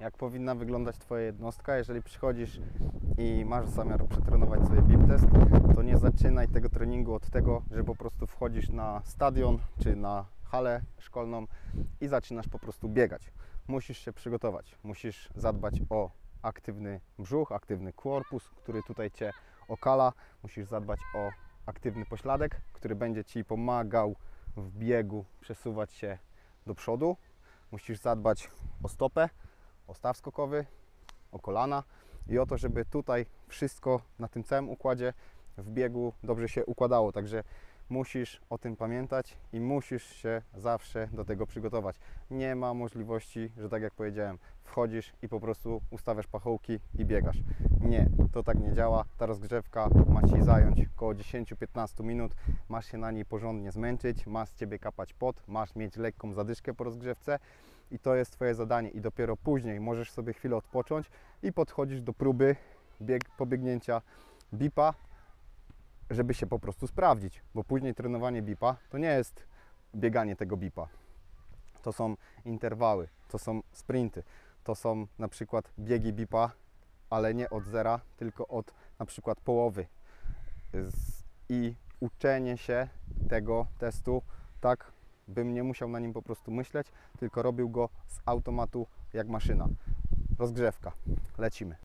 jak powinna wyglądać Twoja jednostka. Jeżeli przychodzisz i masz zamiar przetrenować sobie bip test, to nie zaczynaj tego treningu od tego, że po prostu wchodzisz na stadion czy na halę szkolną i zaczynasz po prostu biegać. Musisz się przygotować, musisz zadbać o aktywny brzuch, aktywny korpus, który tutaj Cię okala. Musisz zadbać o aktywny pośladek, który będzie Ci pomagał w biegu przesuwać się do przodu. Musisz zadbać o stopę, o staw skokowy, o kolana i o to, żeby tutaj wszystko na tym całym układzie w biegu dobrze się układało. Także musisz o tym pamiętać i musisz się zawsze do tego przygotować. Nie ma możliwości, że tak jak powiedziałem, wchodzisz i po prostu ustawiasz pachołki i biegasz. Nie, to tak nie działa. Ta rozgrzewka ma Ci zająć około 10-15 minut. Masz się na niej porządnie zmęczyć, masz z Ciebie kapać pot, masz mieć lekką zadyszkę po rozgrzewce i to jest Twoje zadanie. I dopiero później możesz sobie chwilę odpocząć i podchodzisz do próby bieg, pobiegnięcia bipa, żeby się po prostu sprawdzić, bo później trenowanie bipa to nie jest bieganie tego bipa. To są interwały, to są sprinty, to są na przykład biegi bipa, ale nie od zera, tylko od na przykład połowy. I uczenie się tego testu tak, bym nie musiał na nim po prostu myśleć, tylko robił go z automatu jak maszyna. Rozgrzewka. Lecimy.